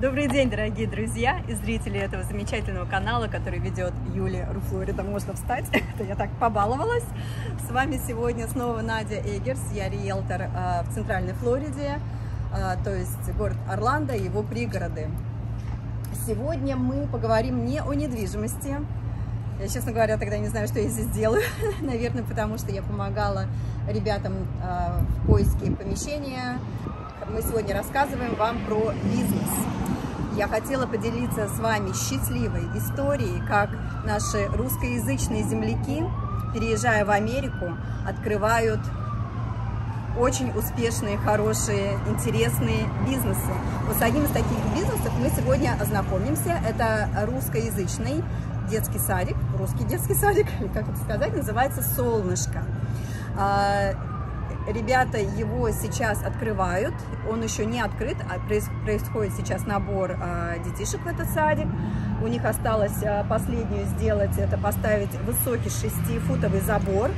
Добрый день, дорогие друзья и зрители этого замечательного канала, который ведет Юлия Руфлорида. Можно встать, это я так побаловалась. С вами сегодня снова Надя Эгерс, я риэлтор э, в Центральной Флориде, э, то есть город Орландо и его пригороды. Сегодня мы поговорим не о недвижимости. Я, честно говоря, тогда не знаю, что я здесь делаю. Наверное, потому что я помогала ребятам э, в поиске помещения. Мы сегодня рассказываем вам про бизнес я хотела поделиться с вами счастливой историей, как наши русскоязычные земляки, переезжая в Америку, открывают очень успешные, хорошие, интересные бизнесы. Вот с одним из таких бизнесов мы сегодня ознакомимся. Это русскоязычный детский садик, русский детский садик, или как это сказать, называется «Солнышко». А, Ребята его сейчас открывают, он еще не открыт, а происходит сейчас набор а, детишек в этот садик. У них осталось а, последнюю сделать, это поставить высокий шестифутовый забор.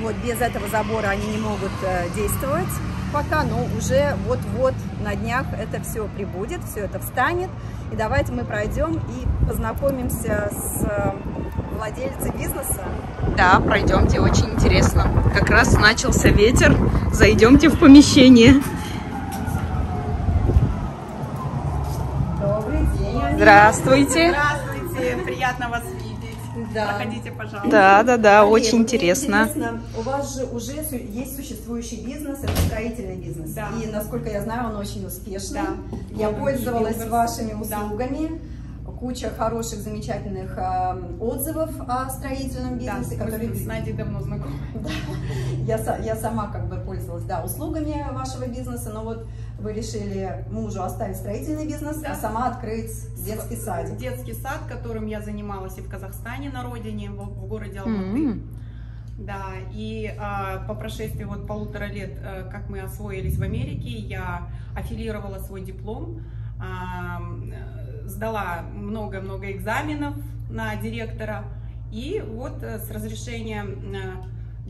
Вот без этого забора они не могут э, действовать пока, но уже вот-вот на днях это все прибудет, все это встанет. И давайте мы пройдем и познакомимся с э, владельцей бизнеса. Да, пройдемте, очень интересно. Как раз начался ветер, зайдемте в помещение. Добрый день. Здравствуйте. Здравствуйте, приятно вас. Да. Проходите, пожалуйста. Да, да, да, Олег, очень вот интересно. интересно. У вас же уже есть существующий бизнес, это строительный бизнес. Да. И, насколько я знаю, он очень успешный. Да. Я Golden пользовалась Builders. вашими Да. услугами. Куча хороших, замечательных э, отзывов о строительном Да, бизнесе, мы которые с Надей давно знакомы. я сама как бы пользовалась да, услугами вашего бизнеса, но вот вы решили мужу оставить строительный бизнес, Да. а сама открыть детский садик. Детский сад, которым я занималась и в Казахстане на родине, в, в городе Алматы. М, Да, и а, по прошествии вот полутора лет, э, как мы освоились в Америке, я аффилировала свой диплом, а, э, сдала много-много экзаменов на директора, и вот э, с разрешения э,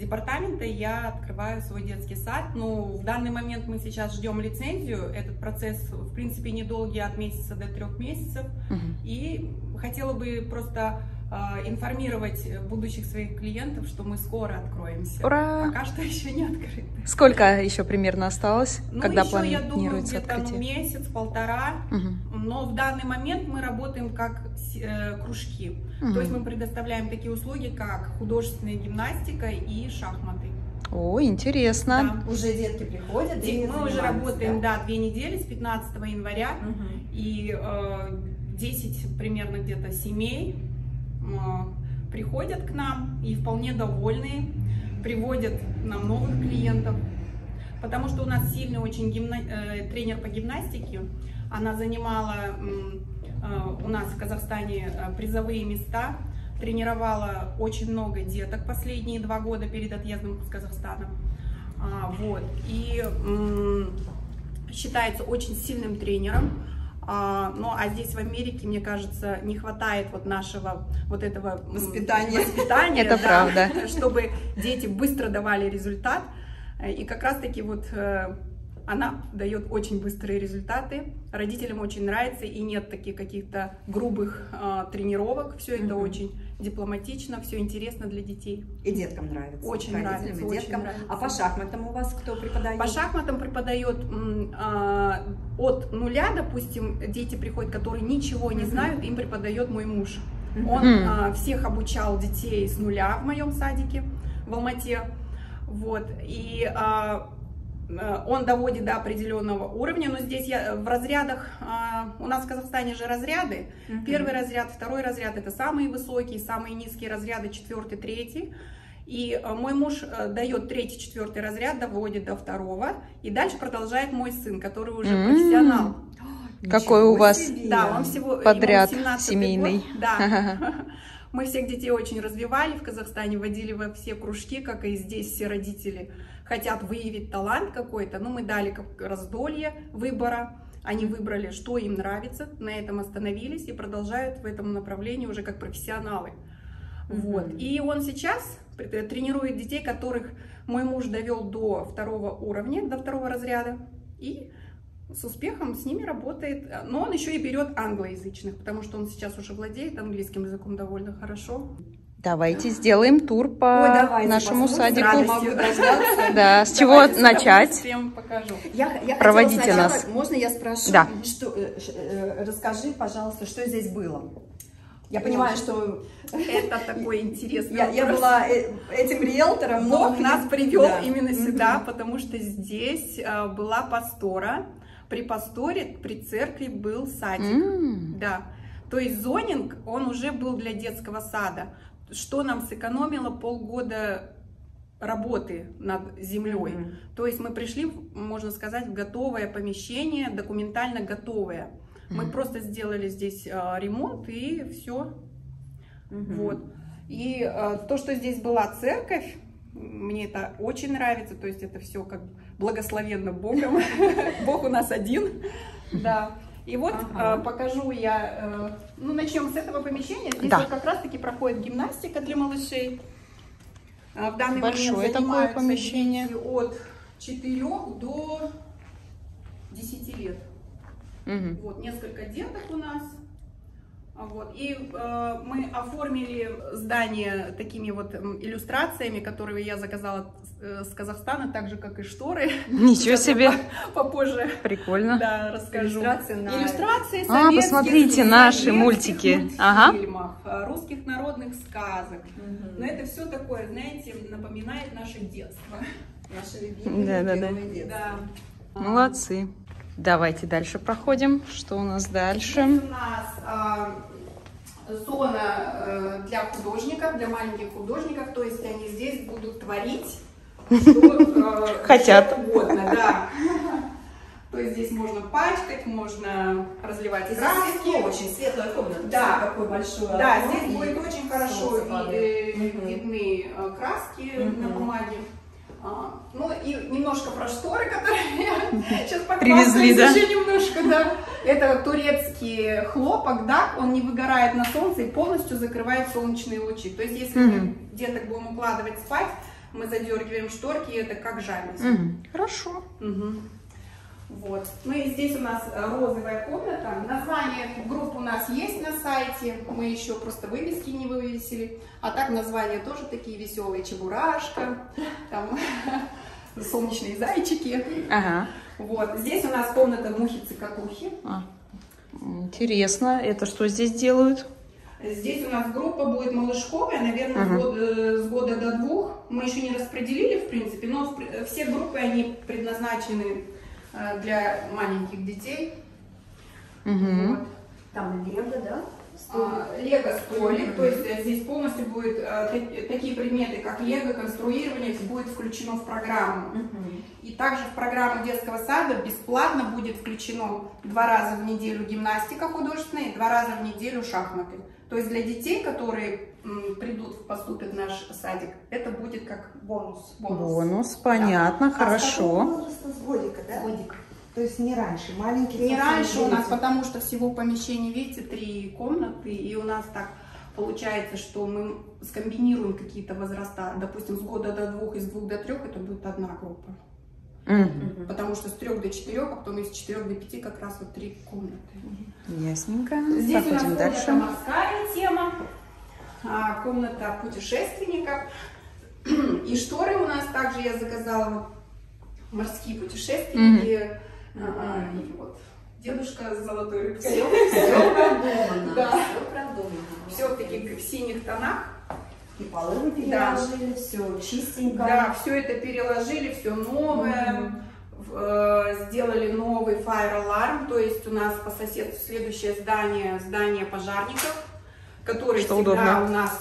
департамента я открываю свой детский сад. Ну, в данный момент мы сейчас ждем лицензию. Этот процесс, в принципе, недолгий, от месяца до трех месяцев. мгм. И хотела бы просто э, информировать будущих своих клиентов, что мы скоро откроемся. Ура! Пока что еще не открыты. Сколько еще примерно осталось, Ну, когда еще, я думаю, планируется где-то ну, открытие? месяц, полтора. Мгм. Но в данный момент мы работаем как с- э, кружки. Мгм. То есть мы предоставляем такие услуги, как художественная гимнастика и шахматы. О, интересно. Да. Уже детки приходят и Мы уже работаем, да? да, две недели с 15 января. Мгм. И э, 10 примерно где-то семей э, приходят к нам и вполне довольные, приводят нам новых клиентов. Потому что у нас сильный очень гимна- э, тренер по гимнастике. Она занимала э, у нас в Казахстане э, призовые места, тренировала очень много деток последние два года перед отъездом с Казахстана. А, вот. И считается очень сильным тренером. А, ну, а здесь в Америке, мне кажется, не хватает вот нашего вот этого Воспитания. воспитания, Это да, правда. чтобы дети быстро давали результат. И как раз-таки вот э, она дает очень быстрые результаты. Родителям очень нравится, и нет таких каких-то грубых э, тренировок. Все это Мгм. очень дипломатично, все интересно для детей. И деткам нравится. Очень нравится, и очень деткам. нравится. А по шахматам у вас кто преподает? По шахматам преподает а, от нуля, допустим, дети приходят, которые ничего не Мгм. знают, им преподает мой муж. Мгм. Он а, всех обучал детей с нуля в моем садике в Алмате. Вот. И а, э, он доводит до определенного уровня, но здесь я в разрядах, а, у нас в Казахстане же разряды, Мгм. Первый разряд, второй разряд это самые высокие, самые низкие разряды, четвертый, третий. И э, мой муж э, дает третий, четвертый разряд, доводит до второго. И дальше продолжает мой сын, который уже М. профессионал. Какой у вас себе. Да, он всего Подряд 17-й семейный. год. Да. Мы всех детей очень развивали в Казахстане, водили во все кружки, как и здесь все родители хотят выявить талант какой-то. Но мы дали как раздолье выбора. Они выбрали, что им нравится, на этом остановились и продолжают в этом направлении уже как профессионалы. Вот. И он сейчас тренирует детей, которых Мой муж довел до второго уровня, до второго разряда. И с успехом с ними работает. Но он еще и берет англоязычных, потому что он сейчас уже владеет английским языком довольно хорошо. Давайте сделаем тур по Ой, давайте нашему садику. С. Да, с чего Давайте начать? Я, я Проводите сначала- нас. Можно я спрошу? Да. Что, э, э, расскажи, пожалуйста, что здесь было? Я понимаю, что Это такой интересный я, я была э, этим риэлтором, но Бог нас привел Да. именно сюда, потому что здесь э, была пастора. При пасторе, при церкви был садик. М, Да. То есть зонинг, он уже был для детского сада, что нам сэкономило полгода работы над землей. Мгм. То есть мы пришли, можно сказать, в готовое помещение, документально готовое. Мы Мгм. просто сделали здесь э, ремонт и все. Мгм. Вот. И э, то, что здесь была церковь, мне это очень нравится. То есть это все как благословенно Богом. Бог у нас один. Да. И вот Ага. э, покажу я, э, ну начнем с этого помещения. Здесь Да. вот как раз таки проходит гимнастика для малышей. А В данный Большое момент такое помещение. от 4 до 10 лет. мгм. Вот, несколько деток у нас. А Вот. И э, мы оформили здание такими вот иллюстрациями, которые я заказала э, с Казахстана, так же, как и шторы. Ничего Сейчас себе, Попозже прикольно. да, расскажу. Иллюстрации на- Иллюстрации А, посмотрите, наши советских мультики. Ага. мультфильмов, э, русских народных сказок. Мгм. Но это все такое, знаете, напоминает наше детство. Наши любимые Да-да-да. герои детства. Да. Молодцы. Давайте дальше проходим. Что у нас Здесь дальше? у нас а, зона э, для художников, для маленьких художников, то есть они здесь будут творить, что э, Хотят. угодно, да. То есть здесь можно пачкать, можно разливать Здесь краски. светло, очень светлая комната. Да. Всё Какое большое Да, здесь будет очень хорошо видны э, краски на бумаге. А, Ну и немножко про шторы, которые я сейчас Привезли, да? еще немножко, да. Это турецкий хлопок, да, он не выгорает на солнце и полностью закрывает солнечные лучи. То есть если мы Мгм. деток будем укладывать спать, мы задергиваем шторки, и это как жалюзи. Мгм. Хорошо. Мгм. Вот. Ну и здесь у нас э, розовая комната. Название групп у нас есть на сайте. Мы еще просто вывески не вывесили. А так названия тоже такие веселые. Чебурашка, там солнечные зайчики. Ага. Вот. Здесь у нас комната мухи-цикатухи. А, Интересно. Это что здесь делают? Здесь у нас группа будет малышковая, наверное, Ага. с, года, с года до двух. Мы еще не распределили, в принципе, но в при- все группы, они предназначены э, для маленьких детей. Мгм. Вот. Там лего, да? А, Лего столик, то есть э, здесь полностью будет э, та- такие предметы, как лего, конструирование, будет включено в программу. И также в программу детского сада бесплатно будет включено два раза в неделю гимнастика художественная и два раза в неделю шахматы. То есть для детей, которые придут, поступят в наш садик, это будет как бонус. Бонус, понятно, А с какого хорошо. возраста? С годика, да? Годик. То есть не раньше, маленький. Не раньше у нас, потому что всего в помещении, видите, три комнаты, и у нас так получается, что мы скомбинируем какие-то возраста. Допустим, с года до двух и с двух до трех это будет одна группа. Мгм. Потому что с трех до четырех, а потом из четырех до пяти как раз вот три комнаты. Ясненько. Здесь у нас Проходим дальше. морская тема, а, комната путешественников. И шторы у нас также я заказала морские путешественники. А, и вот дедушка с золотой рыбкой. Все, все продумано. Да. Все продумано. Все в таких в синих тонах. И полы вы переложили, все чистенько. Да, все это переложили, все новое. Э, сделали новый fire alarm, то есть у нас по соседству следующее здание, здание пожарников, которое Что всегда удобно. у нас,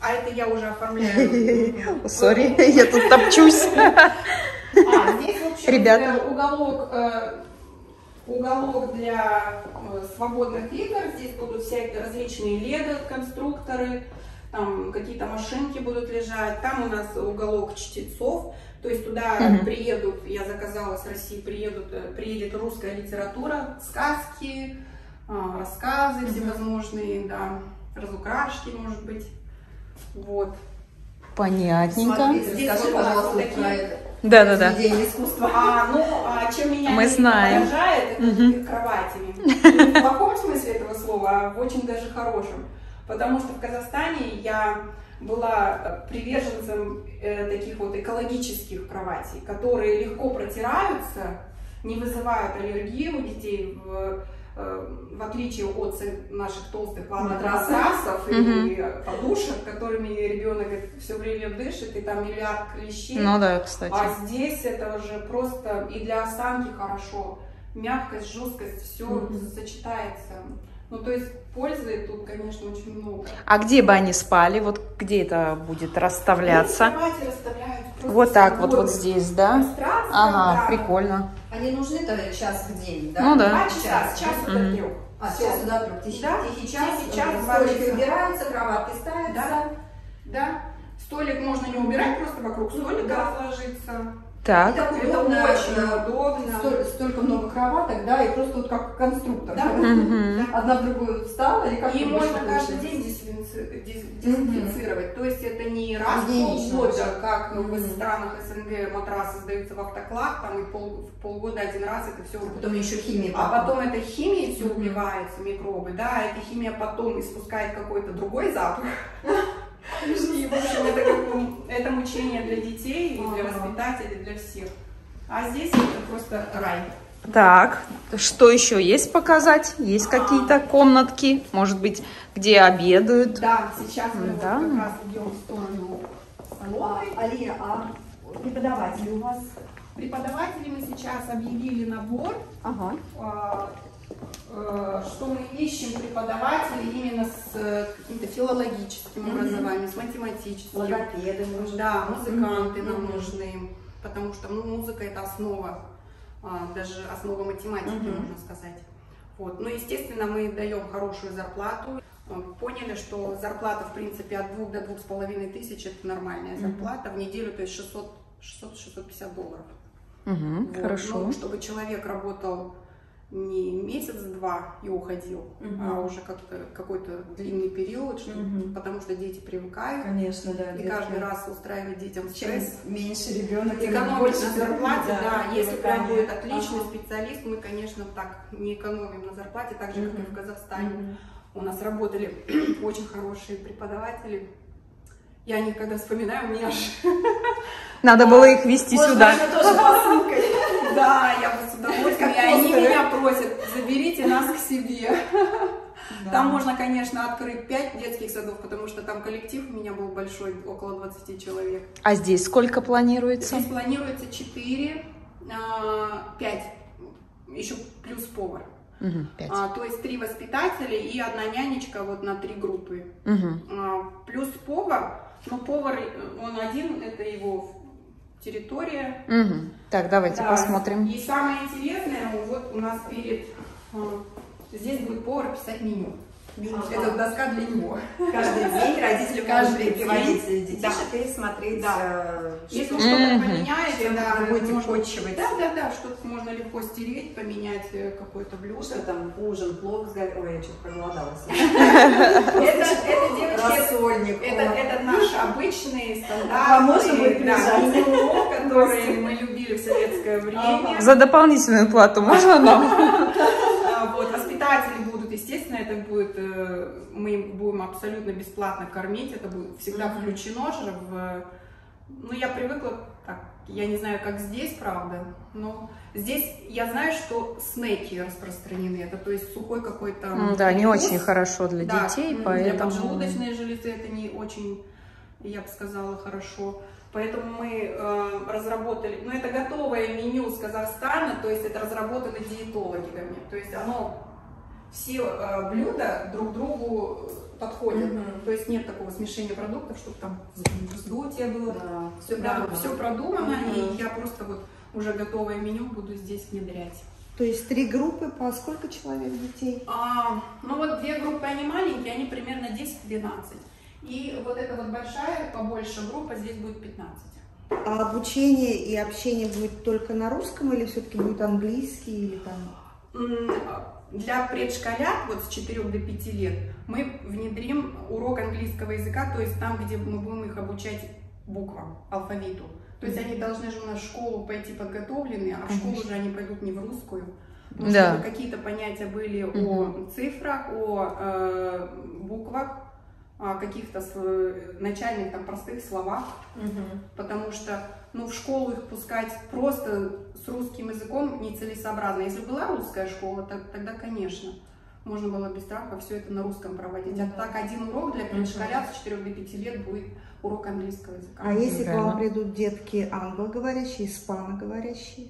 а это я уже оформляю. Сори, я тут топчусь. А, здесь, в общем, Ребята. э, уголок, э, уголок для э, свободных игр. Здесь будут всякие различные лего-конструкторы, там какие-то машинки будут лежать. Там у нас уголок чтецов. То есть туда Мгм. приедут, я заказала с России, приедут, приедет русская литература, сказки, рассказы всевозможные, да, разукрашки, может быть. Вот. Понятненько. Смотрите, Здесь скажи, пожалуйста, такие- Да, да, да. искусства. А, ну, а чем меня Мы знаем. поражает, это Мгм. кроватями. Не в плохом смысле этого слова, а в очень даже хорошем. Потому что в Казахстане я была приверженцем э, таких вот экологических кроватей, которые легко протираются, не вызывают аллергии у детей, в, в отличие от наших толстых Матрасов. и подушек, которыми ребенок все время дышит, и там миллиард клещей. Ну да, кстати. А здесь это уже просто и для осанки хорошо. Мягкость, жесткость, все Мгм. сочетается. Ну, то есть пользы тут, конечно, очень много. А где бы они спали? Вот где это будет расставляться? Здесь кровати расставляют просто Вот так вот, вот здесь, да? Ага, да. прикольно. Они нужны-то час в день, да? Ну да. Два часа, с часу до трех. А, с часу до трех. Тихий, Да, тихий час, тихий час, столики часа. убираются, кроватки ставятся. Да. Да. Столик можно не убирать, просто вокруг столика Да. Разложиться. И Так. так Это удобно, очень удобно. столь- столько много кроваток, да, и просто вот как конструктор. Да. Да. Одна в другую встала, и как И можно каждый день дезинфици- дез- дезинфицировать. То есть это не раз в полгода, как в Мгм. странах СНГ матрасы сдаются в автоклав, там и пол, в полгода один раз это все Потом еще химия. а потом эта химия все убивается, микробы, да, эта химия потом испускает какой-то другой запах. И, в общем, это, как бы, это мучение для детей, и для воспитателей, для всех. А здесь это просто рай. Так, что еще есть показать? Есть какие-то комнатки, может быть, где обедают? Да, сейчас мы вот Да. как раз идем в сторону А, столовой. Алия, а преподаватели у вас? Преподаватели мы сейчас объявили набор, Ага. Э, что мы ищем преподавателей именно с э, каким-то филологическим Мгм. образованием, с математическим. Логопеды, может. Да, музыканты Мгм. нам нужны, потому что ну, музыка это основа, а, даже основа математики, Мгм. можно сказать. Вот. Ну, естественно, мы даем хорошую зарплату. А, Поняли, что зарплата, в принципе, от двух до двух с половиной тысяч это нормальная зарплата в неделю, то есть 600 600-650 долларов. Мгм, Вот. Хорошо. Ну, чтобы человек работал не месяц-два и уходил, Мгм. а уже как-то какой-то длинный период, что- Мгм. потому что дети привыкают. Конечно, да. И детки. каждый раз устраивать детям Чем стресс. меньше ребенок, Экономить больше на зарплате, да. Если прям будет отличный Ага. специалист, мы, конечно, так не экономим на зарплате, так же, как и в. Казахстане. Мгм. У нас работали очень хорошие преподаватели. Я о них когда вспоминаю, у меня аж... Надо было их вести Может, сюда. даже тоже посылкой. Да, я бы с удовольствием. И они меня просят, заберите нас к себе. Да. Там можно, конечно, открыть 5 детских садов, потому что там коллектив у меня был большой, около 20 человек. А здесь сколько планируется? Здесь планируется 4, 5, еще плюс повар. Пять. А, то есть три воспитателя и одна нянечка вот на три группы. Мгм. А, плюс повар, но повар, он один, это его территория. Мгм. Так, давайте Да. посмотрим. И самое интересное, вот у нас перед, а, здесь будет повар писать меню. Ага. Это доска для него. Каждый день родители Каждый приводить детишек и смотреть, Да. э, Если что- что-то Мгм. поменяется, чем да, будете можно- почивать. Да, да, да, что-то можно легко стереть, поменять э, какое-то блюдо. Что там, ужин, плов с. Ой, я что-то проголодалась. Это, это девочки, это, это наш обычный Вам можно будет да, который мы любили в советское время. За дополнительную плату можно нам? А, Вот, воспитатели будут, естественно, это будет, э, мы им будем абсолютно бесплатно кормить, это будет всегда Мгм. включено же в... Ну, я привыкла, так, я не знаю, как здесь, правда, но здесь я знаю, что снеки распространены, это то есть сухой какой-то... М, Да, не очень хорошо для Да, детей, Для поэтому... поджелудочной железы это не очень, я бы сказала, хорошо. Поэтому мы э, разработали, ну это готовое меню с Казахстана, то есть это разработано диетологами. То есть оно, все э, блюда друг другу подходят. Мгм. То есть нет такого смешения продуктов, чтобы там вздутие было. Да, все Да, продумано. все продумано, Мгм. и я просто вот уже готовое меню буду здесь внедрять. То есть три группы по сколько человек детей? А, ну вот две группы, они маленькие, они примерно 10-12. И вот эта вот большая, побольше группа, здесь будет 15. А обучение и общение будет только на русском или все-таки будет английский или там? Для предшколят, вот с 4 до 5 лет, мы внедрим урок английского языка, то есть там, где мы будем их обучать буквам, алфавиту. То есть они должны же у нас в школу пойти подготовленные, а в школу же они пойдут не в русскую. Ну, Да. Чтобы какие-то понятия были о цифрах, о э, буквах, каких-то с- э, начальных там простых словах. Потому что, ну, в школу их пускать просто с русским языком нецелесообразно. Если была русская школа, так- тогда, конечно, можно было без страха все это на русском проводить. А так один урок для предшколяр с 4 до 5 лет будет урок английского языка. А если к вам придут детки англоговорящие, испаноговорящие?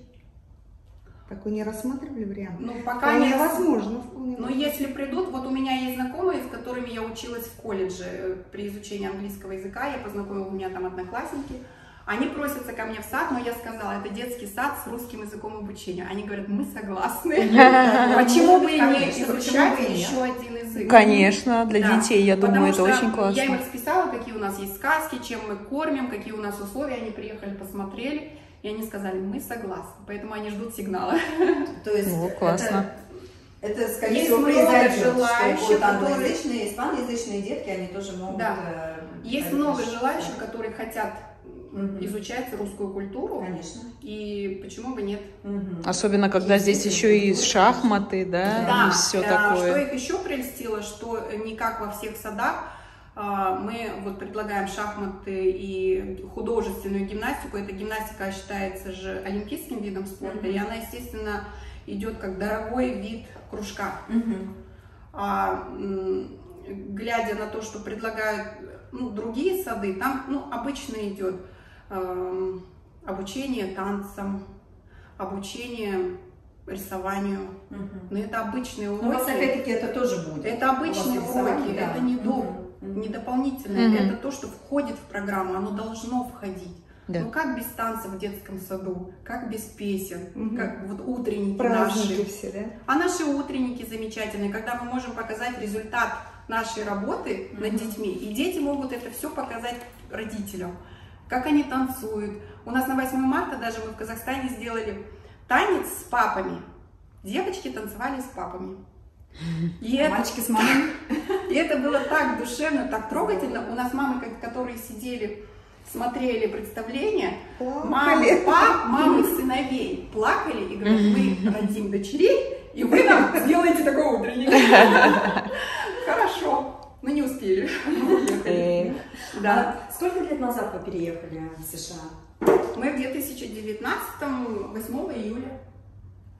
Такой не рассматривали вариант? Ну, пока Вполне не возможно. Вполне Но если придут, вот у меня есть знакомые, с которыми я училась в колледже э, при изучении английского языка, я познакомила, у меня там одноклассники, они просятся ко мне в сад, но я сказала, это детский сад с русским языком обучения. Они говорят, мы согласны. Почему бы и не изучать еще один язык? Конечно, для детей, я думаю, это очень Я им классно. расписала, какие у нас есть сказки, чем мы кормим, какие у нас условия. Они приехали, посмотрели, и они сказали, мы согласны. Поэтому они ждут сигнала. То есть Ну, это- классно. Это, скорее Есть всего, много произойдет, что желающих, которые- англоязычные, испаноязычные детки, они тоже могут... Да. э, Есть это много желающих, которые хотят Мгм. изучать русскую культуру. Конечно. И почему бы нет? Особенно, когда здесь еще и шахматы, да, и все э, Что такое. их еще прельстило, что не как во всех садах, мы вот предлагаем шахматы и художественную гимнастику. Эта гимнастика считается же олимпийским видом спорта, и она, естественно, идет как дорогой вид кружка. Мгм. А, глядя на то, что предлагают ну, другие сады, там ну, обычно идет эм, обучение танцам, обучение рисованию. Мгм. Но это обычные Ну, у вас уроки. опять-таки это тоже будет. Это обычные уроки, да. это не Мгм. Не дополнительное, Мгм. это то, что входит в программу, оно должно входить. Да. Ну как без танцев в детском саду, как без песен, Мгм. как вот утренники Праздники наши. все, да? А наши утренники замечательные, когда мы можем показать результат нашей работы над детьми, и дети могут это все показать родителям, как они танцуют. У нас на 8 марта даже мы в Казахстане сделали танец с папами. Девочки танцевали с папами. И это, Мальчики с мамой. и это было так душевно, так трогательно. У нас мамы, которые сидели, смотрели представление, мамы, пап, мамы сыновей плакали и говорят, мы родим дочерей, и вы нам сделаете такой утренник. Хорошо, но не успели. Да. А Сколько лет назад вы переехали в США? Мы в 2019 8 июля.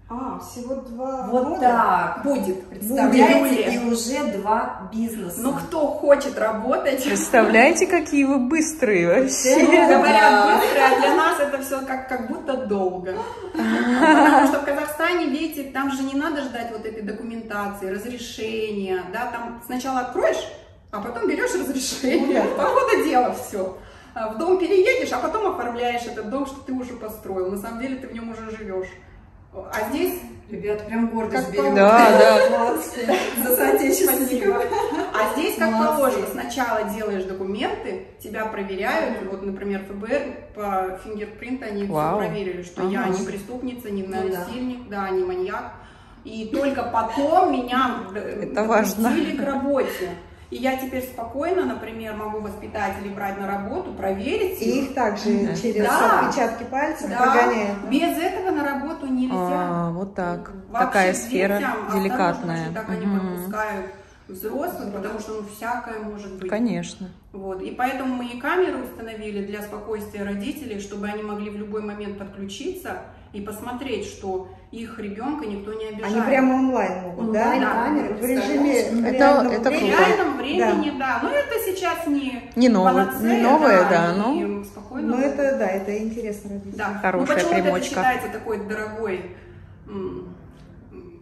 А, всего два Вот года? так. Будет, Представляете, Июле. и уже два бизнеса. Ну, кто хочет работать, Представляете, какие вы быстрые вообще. говорят быстро, а для нас это все как, как будто долго. Потому что в Казахстане, видите, там же не надо ждать вот этой документации, разрешения, да, там сначала откроешь, а потом берешь разрешение, по ходу дела все. В дом переедешь, а потом оформляешь этот дом, что ты уже построил. На самом деле ты в нем уже живешь. А здесь Ребят, прям гордость Как берем. Да, да. За соотечественников. А здесь, как Молодцы. положено, сначала делаешь документы, тебя проверяют, вот, например, ФБР по фингерпринту они Вау. все проверили, что Ага. я не преступница, не Ну да. насильник, да, не маньяк. И только потом меня Это важно. к работе. И я теперь спокойно, например, могу воспитателей брать на работу, проверить И их также через Да. отпечатки пальцев Да, прогоняют. без этого на работу нельзя. А, вот так. Вообще Такая сфера детям деликатная. так они Мгм. подпускают взрослых, потому что ну всякое может быть. Конечно. Вот. И поэтому мы и камеры установили для спокойствия родителей, чтобы они могли в любой момент подключиться и посмотреть, что их ребенка никто не обижает. Они прямо онлайн могут, да? Онлайн-камеры, В режиме? Это- это в времени. круто. реальном времени, да. Но это сейчас не, Не новое, панацея, не новое, да, но и спокойно. Ну это, да, это интересно да. хорошая ну, почему-то примочка. это считается такой дорогой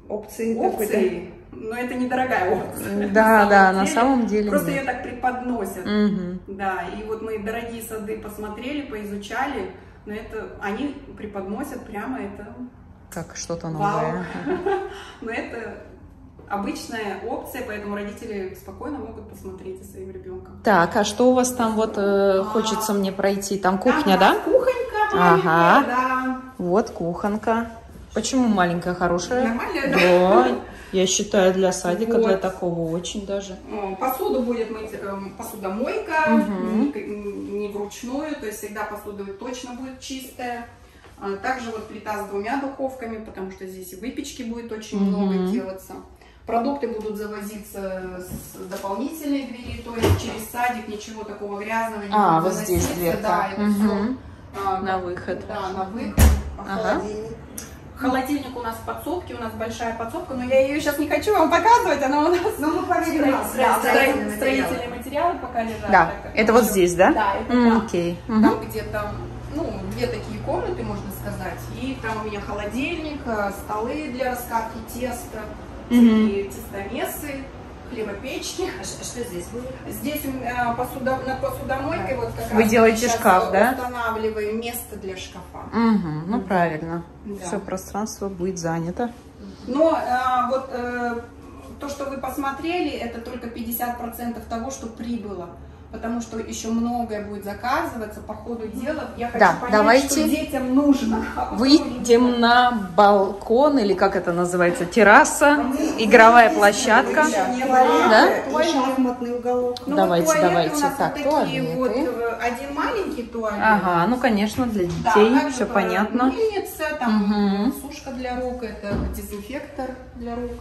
какой-то. опцией, но это недорогая опция. да, на да, на самом деле. Просто нет. ее так преподносят. Мгм. Да, и вот мы дорогие сады посмотрели, поизучали, но это они преподносят прямо это, Как что-то новое. но это обычная опция, поэтому родители спокойно могут посмотреть за своим ребенком. Так, а что у вас там вот э, хочется мне пройти? Там кухня, да? Кухонька Ага. да. Вот кухонка. Почему маленькая, хорошая? Нормальная, да? Да, я считаю, для садика, Вот. для такого очень даже. О, Посуду будет мыть, эм, посудомойка, Мгм. не, не вручную, то есть всегда посуда точно будет чистая. А Также вот плита с двумя духовками, потому что здесь и выпечки будет очень Мгм. много делаться. Продукты будут завозиться с дополнительной двери, то есть через садик ничего такого грязного не А, будет вот здесь. Да, это всё, а, На выход. Да, на выход. Ага. холодильник? Холодильник у нас в подсобке, у нас большая подсобка, но я ее сейчас не хочу вам показывать, она у нас Ну, мы поверим нас. Да, строительные строительные, материалы. материалы пока лежат. Да, так это вот здесь, да? Да, это М, там. Окей. Там Мгм. где-то, ну, две такие комнаты, можно сказать. И там у меня холодильник, э, столы для раскатки теста, Мгм. всякие тестомесы, хлебопечки. А ш- что здесь будет? Здесь меня посуда, над посудомойкой вот как Вы раз делаете шкаф, да? устанавливаем место для шкафа. Мгм, Ну, правильно. Да. Все пространство будет занято. Но э, вот э, то, что вы посмотрели, это только 50% того, что прибыло. Потому что еще многое будет заказываться по ходу дела. Я хочу Да, понять, давайте что детям нужно. Выйдем на балкон, или как это называется, терраса, игровая площадка. Туалет Да? шахматный уголок. Ну, Давайте, вот давайте. У нас Так, вот такие вот, туалеты. э, один маленький туалет. Ага, ну, конечно, для Да, детей также все понятно. Мыльница, там Мгм. сушка для рук, это дезинфектор для рук.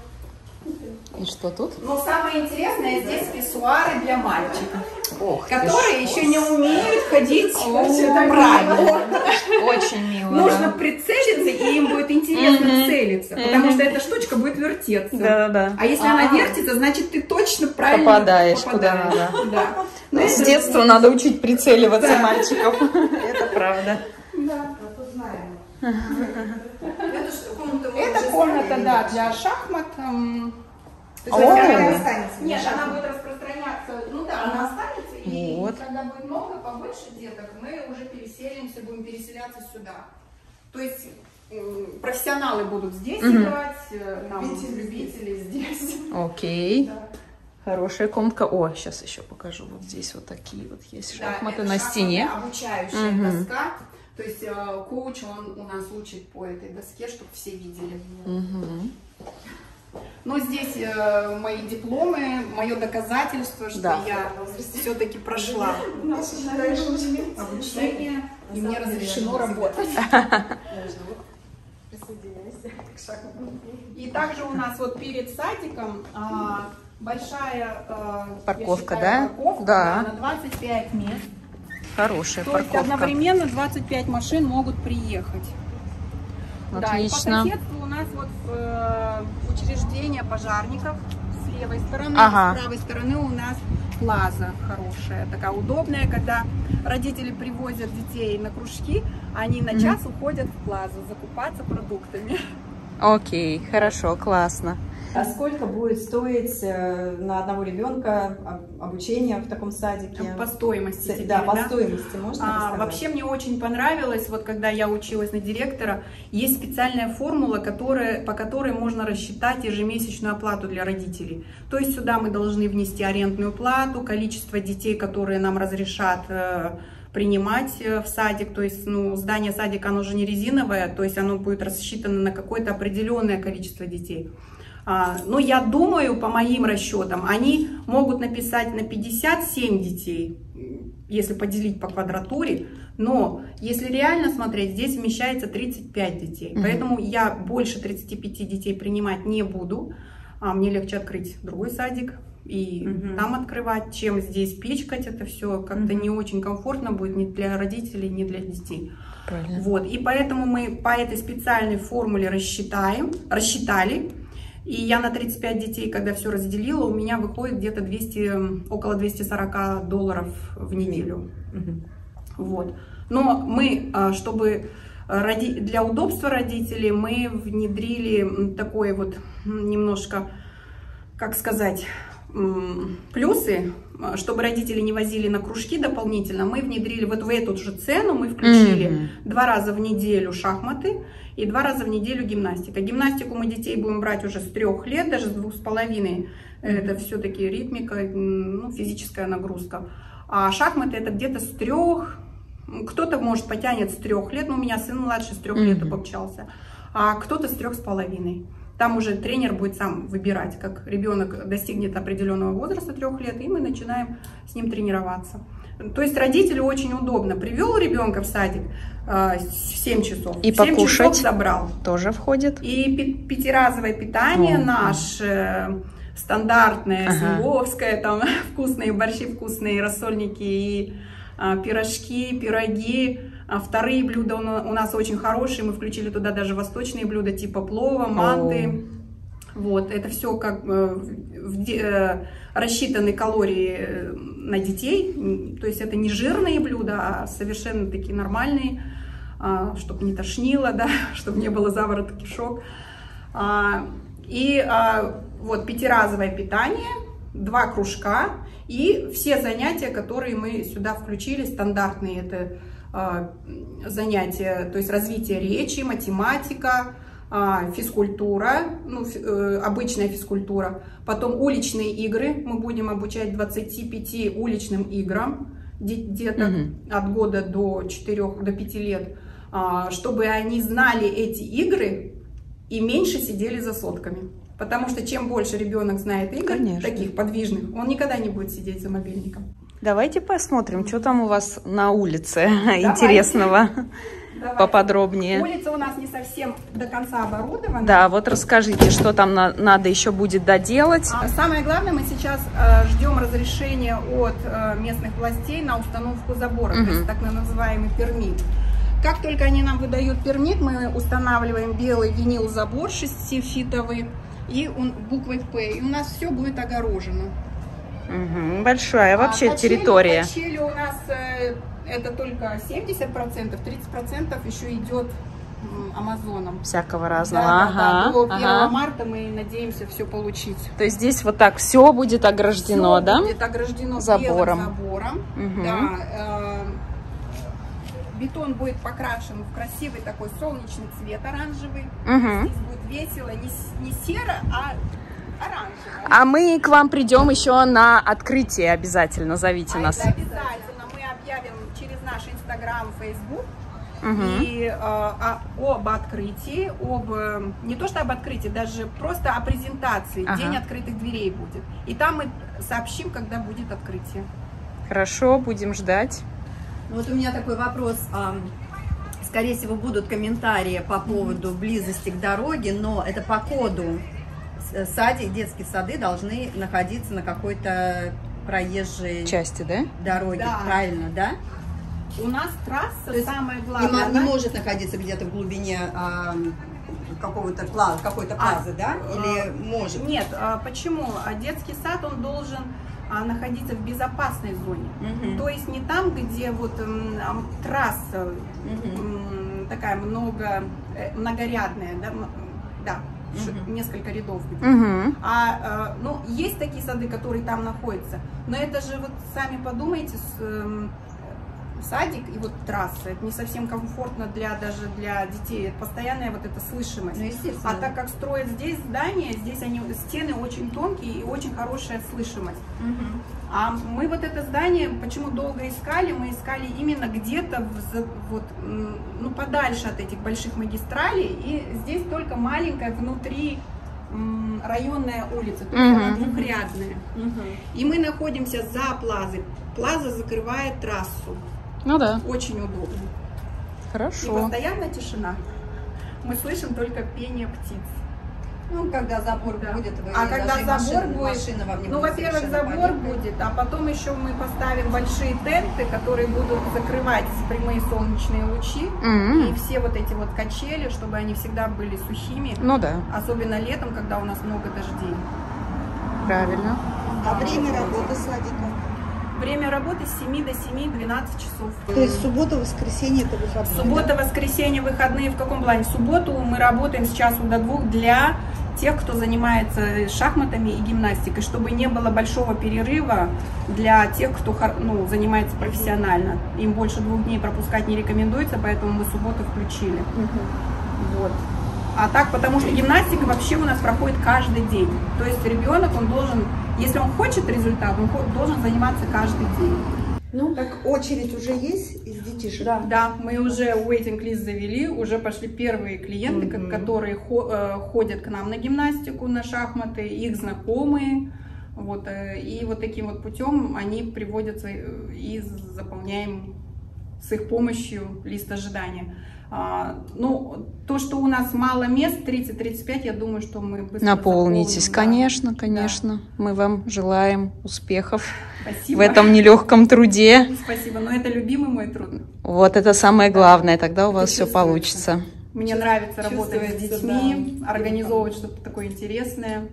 И что тут? Но самое интересное здесь писсуары для мальчиков, Ох, которые еще не умеют ходить О, правильно. Очень мило. Нужно да. прицелиться, и им будет интересно целиться, потому что эта штучка будет вертеться. Да-да-да. А если она вертится, значит ты точно правильно Попадаешь куда надо. Да. Но С детства надо учить прицеливаться мальчиков. Это правда. Да. А то знаем. Комната Это комната, да, для шахмат. То есть О. она не останется. Нет, она будет распространяться, ну да, она останется, и Вот. когда будет много, побольше деток, мы уже переселимся, будем переселяться сюда. То есть профессионалы будут здесь Мгм. играть, э, там, Любители любители здесь. Окей. Да. Хорошая комнатка. О, сейчас еще покажу. Вот здесь вот такие вот есть Да, шахматы на шахматная стене. обучающая Мгм. доска. То есть э, коуч, он у нас учит по этой доске, чтобы все видели. Мгм. Но здесь э, мои дипломы, мое доказательство, что Да. я все-таки прошла обучение, и мне разрешено работать. И также у нас вот перед садиком а, большая а, я Парковка, считаю, да? парковка, Да. на 25 мест. Хорошая То есть парковка. одновременно 25 машин могут приехать. Да, и по Отлично. соседству у нас вот э, учреждение пожарников с левой стороны, Ага. с правой стороны у нас плаза хорошая, такая удобная, когда родители привозят детей на кружки, они на час уходят в плазу закупаться продуктами. Окей, хорошо, классно. А сколько будет стоить э, на одного ребенка об- обучение в таком садике? По стоимости теперь, да, по стоимости можно А, рассказать? вообще мне очень понравилось, вот когда я училась на директора, есть специальная формула, которая, по которой можно рассчитать ежемесячную оплату для родителей. То есть сюда мы должны внести арендную плату, количество детей, которые нам разрешат э, принимать э, в садик, то есть ну, здание садика, оно же не резиновое, то есть оно будет рассчитано на какое-то определенное количество детей. А, но я думаю, по моим расчетам, они могут написать на 57 детей, если поделить по квадратуре, но если реально смотреть, здесь вмещается 35 детей. Мгм. Поэтому я больше 35 детей принимать не буду. А, мне легче открыть другой садик и Мгм. там открывать, чем здесь пичкать это все. Как-то Мгм. не очень комфортно будет ни для родителей, ни для детей. Правильно. Вот, и поэтому мы по этой специальной формуле рассчитаем, рассчитали. И я на 35 детей, когда все разделила, у меня выходит где-то 200, около 240 долларов в неделю. Мгм. Вот. Но мы, а, чтобы роди- для удобства родителей, мы внедрили м, такой вот немножко, как сказать, плюсы, чтобы родители не возили на кружки дополнительно, мы внедрили вот в эту же цену, мы включили Мгм. два раза в неделю шахматы и два раза в неделю гимнастика. Гимнастику мы детей будем брать уже с трех лет, даже с двух с половиной. Это все-таки ритмика, ну, физическая нагрузка. А шахматы это где-то с трех, кто-то может потянет с трех лет, но у меня сын младший с трех лет Мгм. обучался, а кто-то с трех с половиной. Там уже тренер будет сам выбирать, как ребенок достигнет определенного возраста трех лет, и мы начинаем с ним тренироваться. То есть родителю очень удобно. Привел ребенка в садик э, в 7 часов. И в 7 покушать часов забрал. Тоже входит. И пятиразовое питание О. наше э, стандартное, Ага. сливовское, там вкусные борщи, вкусные рассольники и а, пирожки, пироги. А вторые блюда у на- у нас очень хорошие, мы включили туда даже восточные блюда типа плова, манты. Вот, это все как э, э, рассчитаны калории э, на детей, то есть это не жирные блюда, а совершенно такие нормальные, чтобы не тошнило, да, чтобы не было заворота кишок. А, И а, вот пятиразовое питание, два кружка и все занятия, которые мы сюда включили, стандартные, это а, занятия, то есть развитие речи, математика, а, физкультура, ну, э, обычная физкультура, потом уличные игры, мы будем обучать 25 уличным играм де- деток Мгм. от года до 4, до 5 лет, а, чтобы они знали эти игры и меньше сидели за сотками. Потому что чем больше ребенок знает игр, Конечно. таких подвижных, он никогда не будет сидеть за мобильником. Давайте посмотрим, что там у вас на улице интересного. Давай. Поподробнее. Улица у нас не совсем до конца оборудована. Да, вот расскажите, что там на- надо еще будет доделать. А Самое главное, мы сейчас э, ждем разрешения от э, местных властей на установку забора, Мгм. то есть так называемый пермит. Как только они нам выдают пермит, мы устанавливаем белый винил забор 6-фитовый и он буквой П, и у нас все будет огорожено. Мгм, Большая вообще А качели- территория. Качели у нас э, это только 70%, 30% еще идет Амазоном. Всякого Да, разного. да, да. ага, До 1 ага. марта мы надеемся все получить. То есть здесь вот так все будет ограждено, Всё да? будет ограждено Забором. забором. Мгм. Да, э, бетон будет покрашен в красивый такой солнечный цвет оранжевый. Мгм. Здесь будет весело, не, не серо, а А мы к вам придем еще на открытие обязательно. Зовите А нас. это обязательно мы объявим через наш инстаграм, фейсбук Мгм. и э, о- об открытии, об э, не то что об открытии, даже просто о презентации. Ага. День открытых дверей будет. И там мы сообщим, когда будет открытие. Хорошо, будем ждать. Ну, Вот у меня такой вопрос. а, Скорее всего, будут комментарии по поводу близости к дороге, но это по коду. С- Садик, детские сады должны находиться на какой-то проезжей Части, да? дороге, Да. правильно, да? У нас трасса То есть самое Не, мо- не может находиться где-то в глубине а, какого-то пла- какой-то А, плазы, да? Или а, может? Нет, а почему? А Детский сад он должен а, находиться в безопасной зоне. Мгм. То есть не там, где вот м, трасса Мгм. м, такая много э, многорядная, да, м, да, несколько рядов. Угу. А, э, ну, есть такие сады, которые там находятся, но это же вот сами подумайте, с, эм, садик и вот трасса, это не совсем комфортно для даже для детей, это постоянная вот эта слышимость. Ну, естественно. А так как строят здесь здания, здесь они стены очень тонкие и очень хорошая слышимость. Мгм. А мы вот это здание, почему долго искали, мы искали именно где-то вот, ну, подальше от этих больших магистралей, и здесь только маленькая внутри районная улица, то есть она Мгм. двухрядная. Мгм. И мы находимся за плазой. Плаза закрывает трассу. Ну да. Очень удобно. И Хорошо. постоянно тишина. Мы слышим только пение птиц. Ну, когда забор Да. будет, вы А когда и забор машина, будет, машина вам не ну, во-первых, забор понятна. будет, а потом еще мы поставим большие тенты, которые будут закрывать прямые солнечные лучи. М. И все вот эти вот качели, чтобы они всегда были сухими, Ну да, особенно летом, когда у нас много дождей. правильно. А время работы садика? Время работы с 7 до 7, 12 часов. То есть суббота, воскресенье это выходной? Суббота, воскресенье, выходные в каком плане? В субботу мы работаем с часу до двух для тех, кто занимается шахматами и гимнастикой, чтобы не было большого перерыва для тех, кто ну, занимается профессионально. Им больше двух дней пропускать не рекомендуется, поэтому мы субботу включили. Вот. А так, потому что гимнастика вообще у нас проходит каждый день. То есть ребенок, он должен, если он хочет результат, он должен заниматься каждый день. Ну, так очередь уже есть из детишек? Да, мы уже waiting лист завели, уже пошли первые клиенты, ко- которые хо- э, ходят к нам на гимнастику, на шахматы, их знакомые. Вот, э, и вот таким вот путем они приводят свои, э, и заполняем с их помощью лист ожидания. А, ну, то, что у нас мало мест, 30-35, я думаю, что мы быстро Наполнитесь, заполним, да. конечно, конечно. Мы вам желаем успехов Спасибо. в этом нелегком труде. Спасибо, но это любимый мой труд. Вот это самое главное, тогда у Это вас все. Мне получится. Чувствуется, нравится работать с детьми, да. организовывать что-то такое интересное.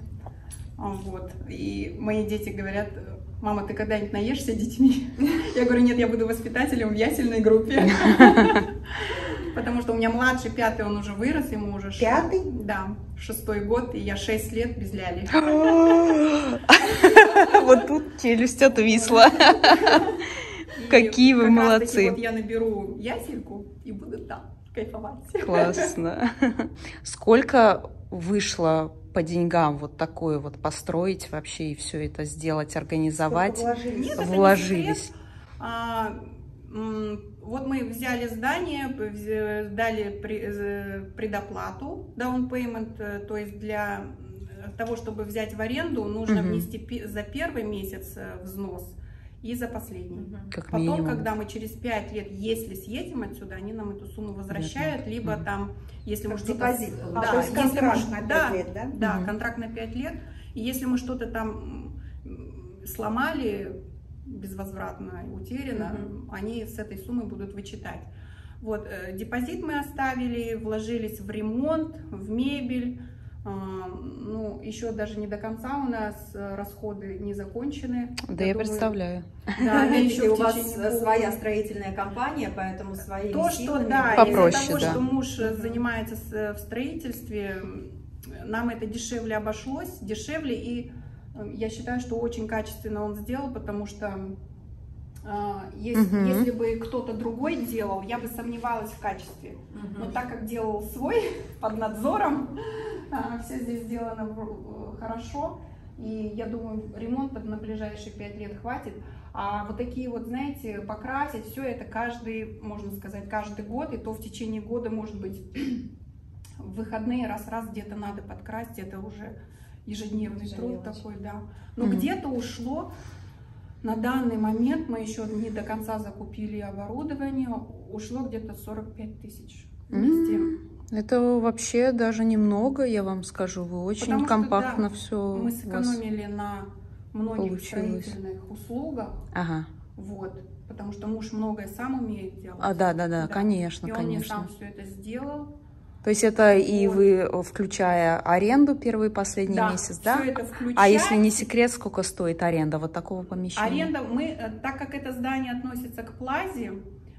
А, Вот. И мои дети говорят, мама, ты когда-нибудь наешься детьми? Я говорю, нет, я буду воспитателем в ясельной группе. Потому что у меня младший, пятый, он уже вырос, ему уже... ш- Пятый? Да, шестой год, и я шесть лет без ляли. Вот тут челюсть отвисла. Какие вы молодцы. Вот я наберу ясельку и буду там кайфовать. Классно. Сколько вышло по деньгам вот такое вот построить вообще и все это сделать, организовать? Вложились? Нет, это не Вложились. А, вот мы взяли здание, дали предоплату, down payment, э, то есть для того, чтобы взять в аренду, нужно Мгм. внести за первый месяц э, взнос и за последний. Как Потом, минимум. когда мы через 5 лет, если съедем отсюда, они нам эту сумму возвращают, либо Мгм. там, если мы Как что-то... депозит. Да, То есть мы контракт ш- на да, пять лет, да? да, Мгм. контракт на 5 лет. И если мы что-то там сломали безвозвратно, утеряно, они с этой суммы будут вычитать. Вот, э, депозит мы оставили, вложились в ремонт, в мебель. А, Ну, еще даже не до конца у нас э, расходы не закончены. Да, я думаю, представляю. Да, Опять-таки, еще у вас э, своя строительная компания, поэтому свои То, что да, Попроще, из-за того, да. что муж занимается в строительстве, нам это дешевле обошлось, дешевле, и я считаю, что очень качественно он сделал, потому что а, если, Мгм. если бы кто-то другой делал, я бы сомневалась в качестве. Мгм. Но так как делал свой под надзором, все здесь сделано в- э, хорошо. И я думаю, ремонта на ближайшие пять лет хватит. А вот такие вот, знаете, покрасить, все это каждый, можно сказать, каждый год. И то в течение года, может быть, в выходные раз-раз где-то надо подкрасить. Это уже ежедневный труд такой, да. Но Мгм. где-то ушло на данный момент, мы еще не до конца закупили оборудование, ушло где-то 45 тысяч. вместе. М, Это вообще даже немного, я вам скажу. Вы очень Потому что, компактно да, все. Мы сэкономили на многих получилось. строительных услугах, Ага. вот, потому что муж многое сам умеет делать. А, да, да, да, конечно, И он мне конечно. сам все это сделал. То есть это и Вот. вы, э, включая аренду первый и последний да, месяц, да? всё это включая. А если не секрет, сколько стоит аренда вот такого помещения? Аренда, мы, э, так как это здание относится к плазе,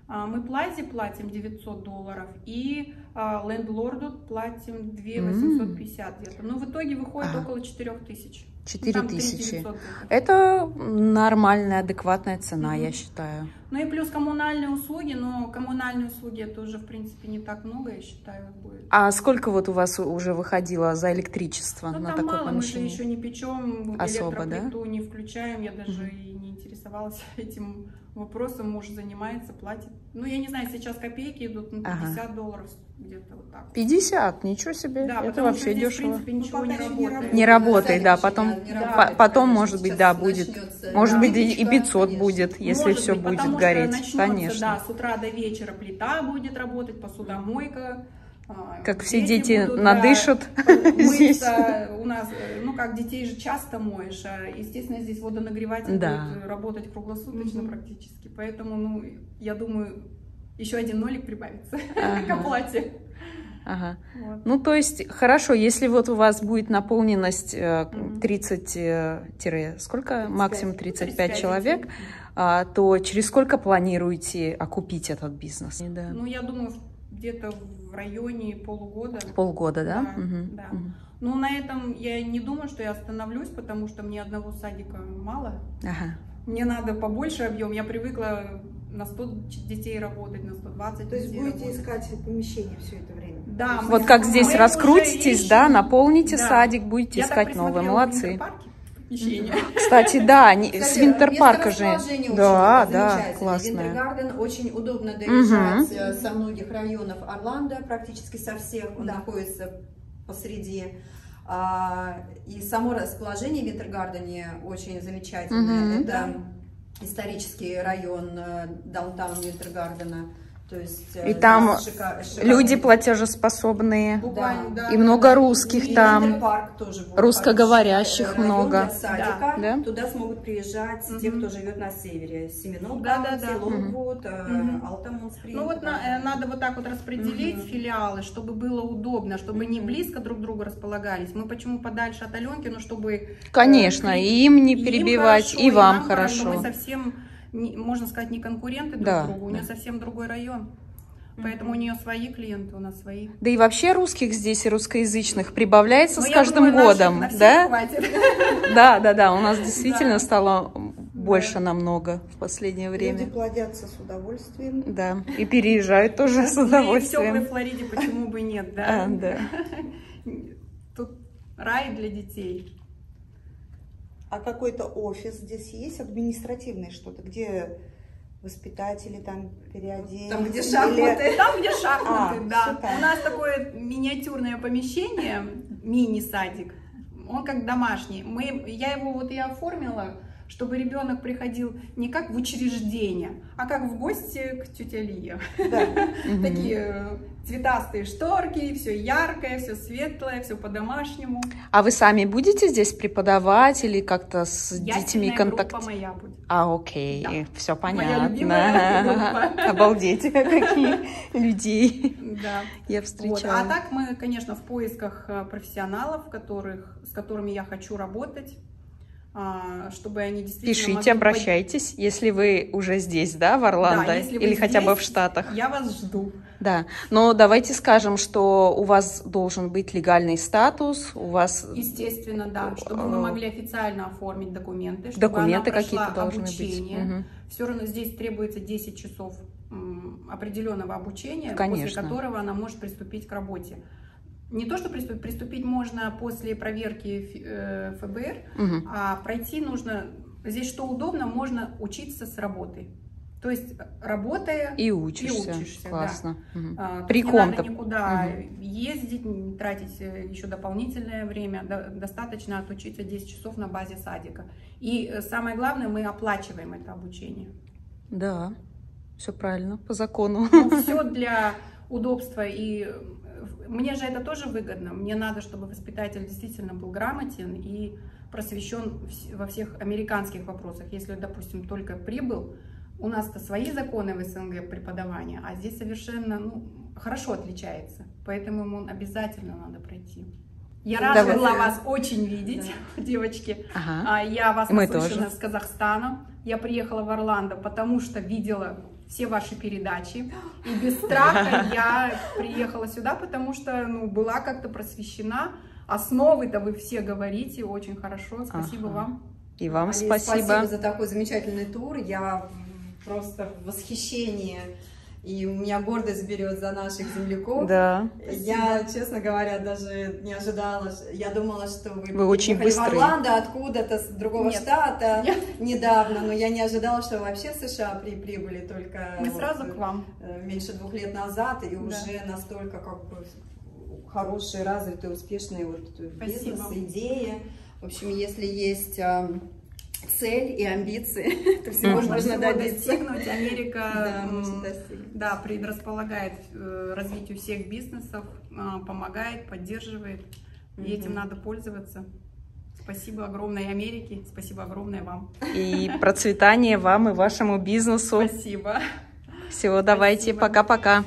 а, мы плазе платим 900 долларов и а, лендлорду платим 2850 где-то. Ну, в итоге выходит Ага. около 4000. Четыре Там тысячи. 3900 где-то. Это нормальная, адекватная цена, Мгм. я считаю. Ну и плюс коммунальные услуги, но коммунальные услуги это уже, в принципе, не так много, я считаю, будет. А сколько вот у вас уже выходило за электричество Ну, на такое мало, мы же помещение? еще не печем, Особо, да? не включаем, я даже и не интересовалась этим вопросом, муж занимается, платит. Ну, я не знаю, сейчас копейки идут на Ага. 50 долларов где-то вот так. 50, ничего себе, Да, это вообще здесь, в дешево. принципе, ничего Ну, не еще не работает. Не работает, да, потом- не работает, потом, конечно, может быть, да, будет. начнется, Может да, быть, и, и печка, 500 конечно. будет, если Может все быть, будет потому гореть, что начнется, конечно. да, с утра до вечера плита будет работать, посудомойка. а, Как все дети будут, надышат да, здесь. мыться. У нас, э, ну как, детей же часто моешь, а, естественно, здесь водонагреватель Да. будет работать круглосуточно Мгм. практически. Поэтому, ну, я думаю, еще один нолик прибавится к оплате. ага. Вот. Ну, то есть, хорошо, если вот у вас будет наполненность э, Мгм. 30, э, тире, сколько, максимум 35 детей. человек, а, то через сколько планируете окупить этот бизнес? Да. Ну, я думаю, где-то в районе полугода. Полгода, да? Да, Мгм, да. мгм. Ну, на этом я не думаю, что я остановлюсь, потому что мне одного садика мало. Ага. Мне надо побольше объем. Я привыкла на 100 детей работать, на 120 То есть детей будете работать. искать помещение все это время? Да, Вот как здесь раскрутитесь, да, наполните Да. садик, будете Я искать новые, молодцы. Помещение. Кстати, да, не- с Кстати, Винтерпарка же. Да, очень да, классное. Винтергарден очень удобно доезжать э, со многих районов Орландо, практически со всех. Он Да. находится посреди. А, и само расположение в Винтергардене очень замечательное. Мгм. Это исторический район э, даунтаун Винтергардена. То есть, э, И там шика- шикарный- Люди платежеспособные. Буквально, Да. И много русских И там. Тоже будет Русскоговорящих э, район много. садика. Да. Туда смогут приезжать те, Мгм. кто живет на севере. Семенов, Да, да, да. Лонгвуд, э, Мгм. Алтамон. Ну вот на- э, надо вот так вот распределить Мгм. филиалы, чтобы было удобно, чтобы не Мгм. близко друг к другу располагались. Мы почему подальше от Аленки, ну чтобы Конечно, Э, и им не им перебивать, хорошо, и вам хорошо. хорошо. Мы совсем, не- можно сказать, не конкуренты друг Да, другу. У нее да. совсем другой район. Поэтому у нее свои клиенты, у нас свои. Да и вообще русских здесь и русскоязычных прибавляется Но с я каждым думаю, наших годом, на всех да? хватит. Да, да, да, у нас действительно Да. стало больше намного в последнее Люди время. плодятся с удовольствием. Да, и переезжают тоже с Ну и в теплой удовольствием. Флориде почему бы нет, да? А, да. Тут рай для детей. А какой-то офис здесь есть, административный что-то, где воспитатели там переоденутся? Там, где или- шахматы. Там, где шахматы, А, да. так. У нас такое миниатюрное помещение, мини-садик. Он как домашний. Мы, я его вот и оформила, чтобы ребенок приходил не как в учреждение, а как в гости к тете Лие. Такие э, цветастые шторки, все яркое, все светлое, все по-домашнему. А вы сами будете здесь преподавать или как-то с детьми Ясельная контакт? группа моя будет. А, окей, все понятно. Обалдеть, какие людей я встречала. А так мы, конечно, в поисках э, профессионалов, с которыми я хочу работать, чтобы они действительно Пишите, могли обращайтесь, если вы уже здесь, да, в Орландо, Да, или хотя бы в здесь, Штатах. Я вас жду. Да, но давайте скажем, что у вас должен быть легальный статус, у вас Естественно, да, чтобы мы могли официально оформить документы, чтобы документы какие-то должны обучение. быть. Мгм. Все равно здесь требуется 10 часов определенного обучения, Конечно. после которого она может приступить к работе. Не то, что приступить, приступить можно после проверки э, ФБР, Мгм. а пройти нужно, здесь что удобно, можно учиться с работы. То есть работая, И учишься. учишься, да. Классно. А, то есть При не надо ком-то. никуда ездить, не тратить э, еще дополнительное время, до- достаточно отучиться 10 часов на базе садика. И э, самое главное, мы оплачиваем это обучение. Да, все правильно, по закону. все для удобства и мне же это тоже выгодно. Мне надо, чтобы воспитатель действительно был грамотен и просвещен во всех американских вопросах. Если, допустим, только прибыл, у нас-то свои законы в СНГ преподавания, а здесь совершенно ну, хорошо отличается. Поэтому ему обязательно надо пройти. Я рада Давай. была вас очень видеть, девочки. Ага. А Я вас Мы тоже. с Казахстана. Я приехала в Орландо, потому что видела все ваши передачи. И без страха я приехала сюда, потому что ну, была как-то просвещена. Основы-то вы все говорите очень хорошо. Спасибо Ага. вам. И вам Алис, спасибо. за такой замечательный тур. Я просто в восхищении. И у меня гордость берет за наших земляков. Да. Я, честно говоря, даже не ожидала. Я думала, что вы, Вы очень быстрые. Орландо откуда-то, с другого Нет. штата Нет. недавно. Но я не ожидала, что вы вообще в США при, прибыли только Мы вот, сразу к вам. э, меньше двух лет назад. И Да. уже настолько как бы хорошие, развитые, успешные вот Спасибо. бизнес, идеи. В общем, если есть цель и амбиции, то всего Мгм. можно Всего добиться. достигнуть. Америка Да, можно достигнуть. да, предрасполагает э, развитию всех бизнесов, а, помогает, поддерживает. И этим надо пользоваться. Спасибо огромное Америке, спасибо огромное вам. И процветания вам и вашему бизнесу. Спасибо. Всего давайте, Спасибо. пока-пока.